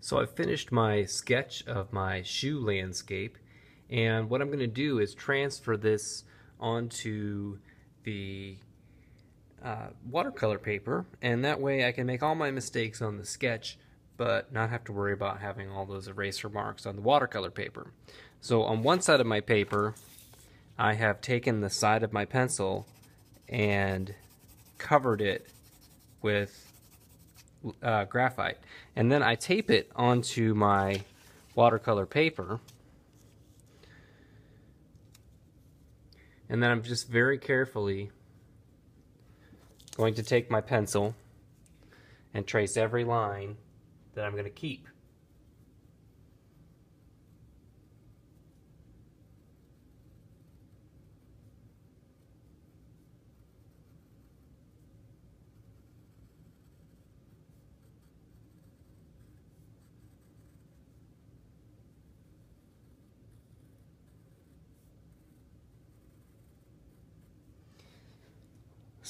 So I've finished my sketch of my shoe landscape and what I'm going to do is transfer this onto the uh, watercolor paper and that way I can make all my mistakes on the sketch but not have to worry about having all those eraser marks on the watercolor paper. So on one side of my paper I have taken the side of my pencil and covered it with uh, graphite. And then I tape it onto my watercolor paper. And then I'm just very carefully going to take my pencil and trace every line that I'm going to keep.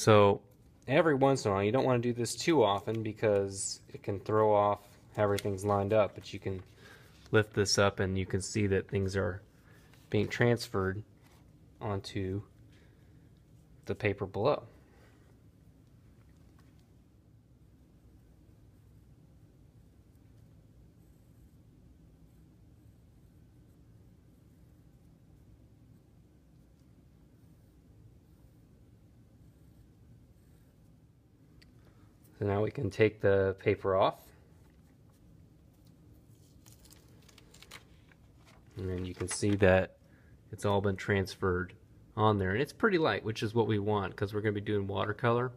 So every once in a while, you don't want to do this too often because it can throw off how everything's lined up, but you can lift this up and you can see that things are being transferred onto the paper below. So now we can take the paper off. And then you can see that it's all been transferred on there. And it's pretty light, which is what we want because we're going to be doing watercolor.